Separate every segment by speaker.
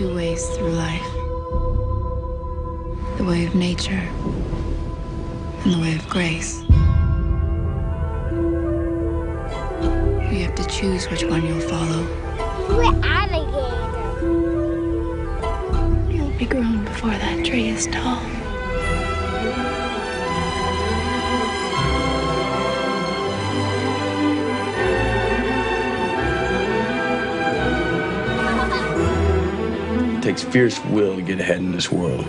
Speaker 1: two ways through life the way of nature and the way of grace. You have to choose which one you'll follow.
Speaker 2: We're alligator.
Speaker 1: You'll be grown before that tree is tall.
Speaker 3: It takes fierce will to get ahead in this world.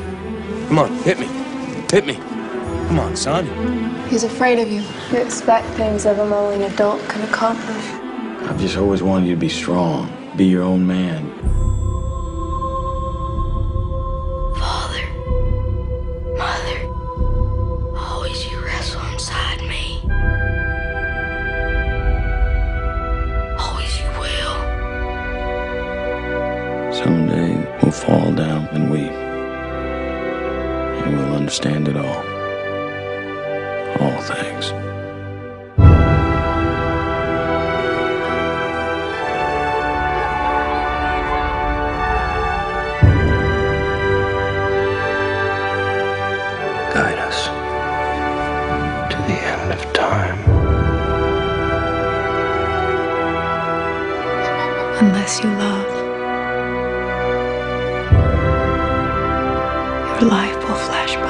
Speaker 3: Come on, hit me. Hit me. Come on, son.
Speaker 4: He's afraid of you. You expect things of him only an adult can accomplish.
Speaker 3: I've just always wanted you to be strong, be your own man.
Speaker 1: Father, Mother, always you wrestle inside me. Always you will.
Speaker 3: Someday we'll fall down and weep. And we'll understand it all. All things. Guide us to the end of time.
Speaker 1: Unless you love, life will flash